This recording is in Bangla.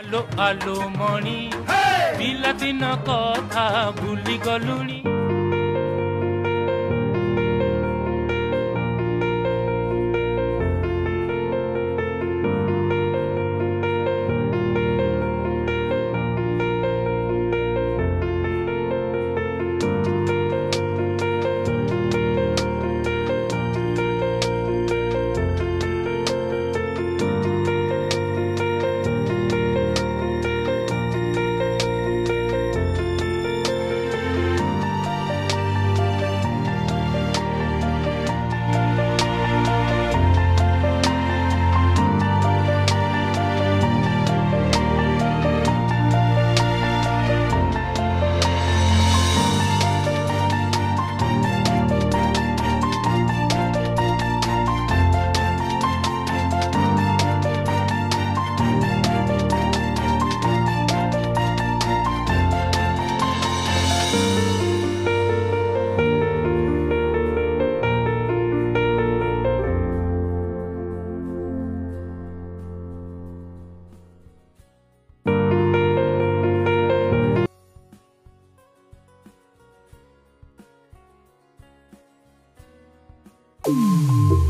আলু আলু মণি পিলাদিন কথা ভুলি গলুণী Mm-hmm.